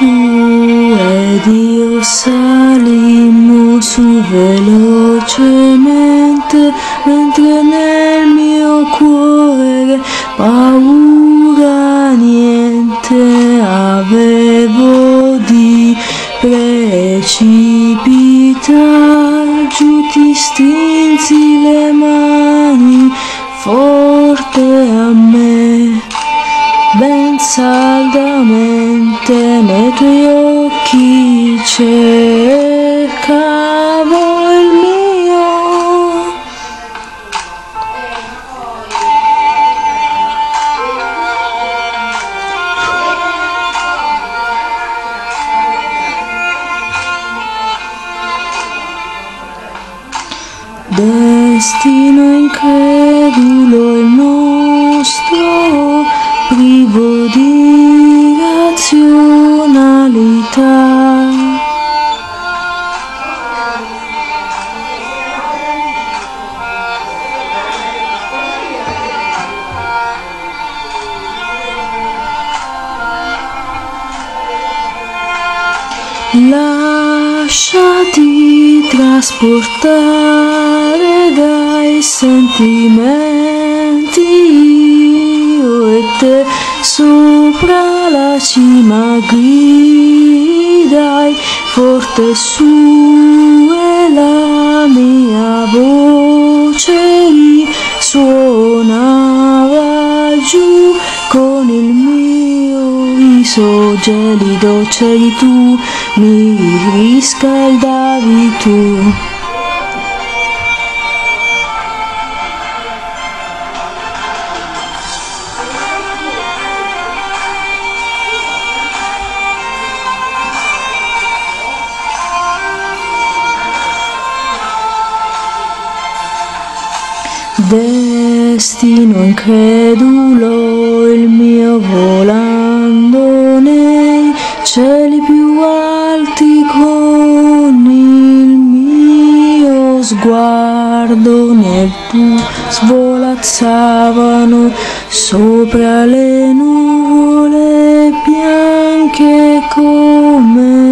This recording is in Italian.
tu ed io salimmo su velocemente mentre nel mio cuore paura niente avevo di precipitar giù ti strinsi le mani saldamente nei tuoi occhi cercavo il mio. Destino incredulo il nostro, privo di razionalità. Lasciati trasportare dai sentimenti te sopra la cima gridai forte su e la mia voce suonava giù con il mio viso gelido c'eri tu mi riscaldavi tu Destino incredulo il mio volando nei cieli più alti con il mio sguardo nel tu svolazzavano sopra le nuvole bianche come